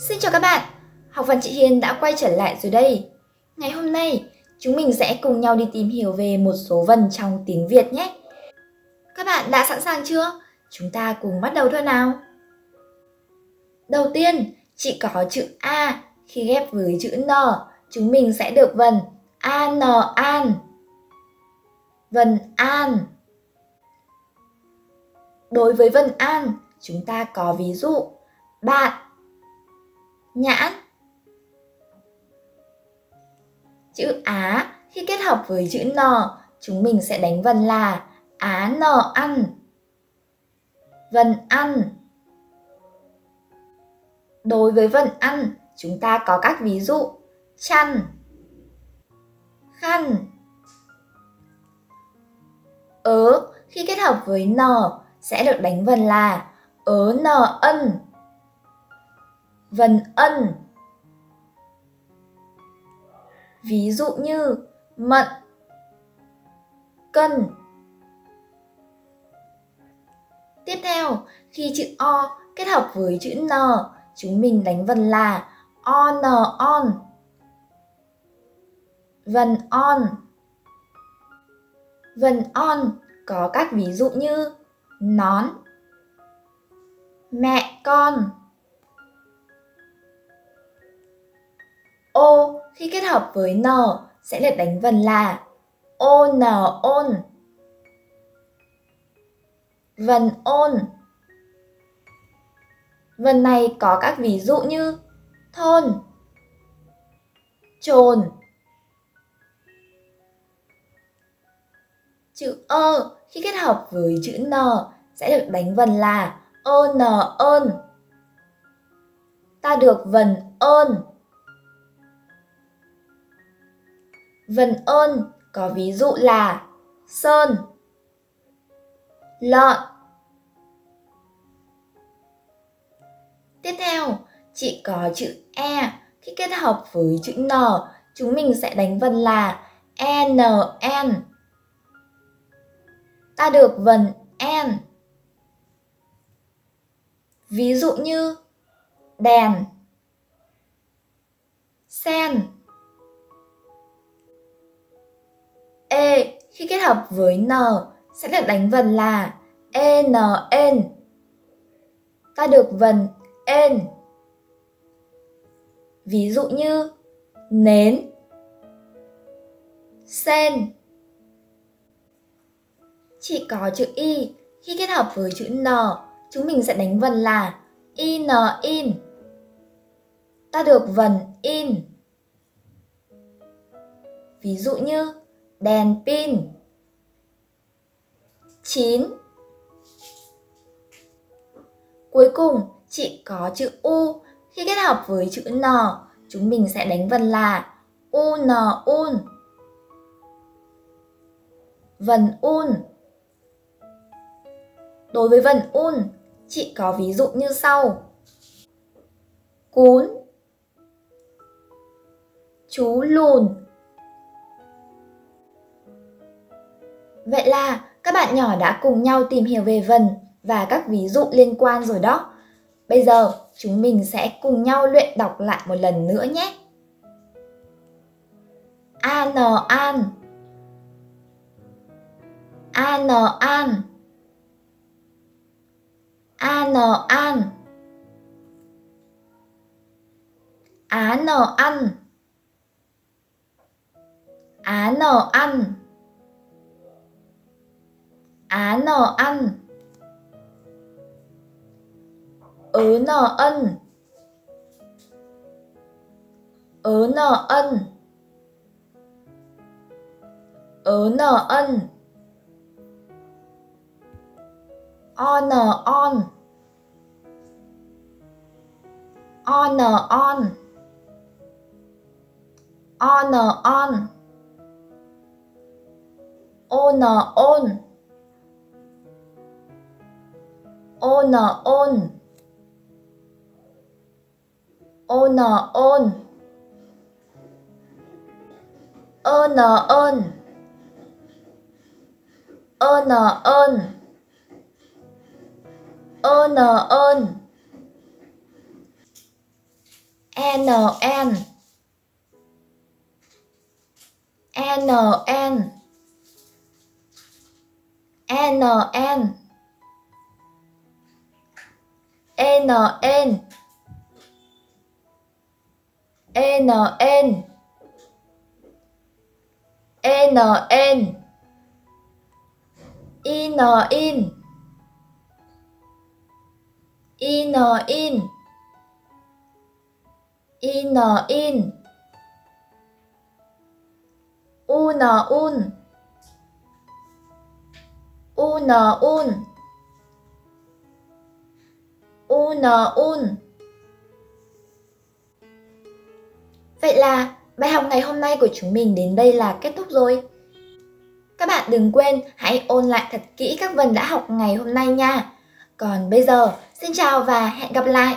Xin chào các bạn, học văn chị Hiền đã quay trở lại rồi đây. Ngày hôm nay, chúng mình sẽ cùng nhau đi tìm hiểu về một số vần trong tiếng Việt nhé. Các bạn đã sẵn sàng chưa? Chúng ta cùng bắt đầu thôi nào. Đầu tiên, chị có chữ A khi ghép với chữ N, chúng mình sẽ được vần an an. Vần an. Đối với vần an, chúng ta có ví dụ bạn, nhãn. Chữ Á khi kết hợp với chữ nò, chúng mình sẽ đánh vần là Á nò ăn. Vần ăn. Đối với vần ăn, chúng ta có các ví dụ chăn, khăn. Ớ khi kết hợp với nò sẽ được đánh vần là ớ nò ân. Vần ân. Ví dụ như mận, cân. Tiếp theo, khi chữ O kết hợp với chữ N, chúng mình đánh vần là on on. Vần on. Vần on có các ví dụ như nón, mẹ con. Khi kết hợp với N sẽ được đánh vần là on on Vần on Vần này có các ví dụ như thôn, trồn. Chữ ơ khi kết hợp với chữ n sẽ được đánh vần là ơn ơn. Ta được vần ơn. Vần ơn có ví dụ là sơn, lợn. Tiếp theo, chị có chữ E khi kết hợp với chữ N, chúng mình sẽ đánh vần là ENN. Ta được vần N. Ví dụ như đèn, sen. E khi kết hợp với N sẽ được đánh vần là ENN. Ta được vần N. Ví dụ như nến, sen. Chỉ có chữ Y khi kết hợp với chữ N, chúng mình sẽ đánh vần là IN in. Ta được vần in. Ví dụ như đèn pin. 9. Cuối cùng chị có chữ U khi kết hợp với chữ N, chúng mình sẽ đánh vần là UN un. Vần un. Đối với vần un, chị có ví dụ như sau. Cún Chú lùn Vậy là, các bạn nhỏ đã cùng nhau tìm hiểu về vần và các ví dụ liên quan rồi đó. Bây giờ, chúng mình sẽ cùng nhau luyện đọc lại một lần nữa nhé. An. An. An an An. An An An. Ăn Á ăn Á nờ ăn ớ nờ ân. Ớ nờ ân. Ớ nờ ân. On. On. On on on. On on on ona on. Ona on. On. Ona on. On. N n N N. N N. N N. In in In in In in Un un Un. Un Un un Vậy là bài học ngày hôm nay của chúng mình đến đây là kết thúc rồi. Các bạn đừng quên hãy ôn lại thật kỹ các vần đã học ngày hôm nay nha. Còn bây giờ, xin chào và hẹn gặp lại!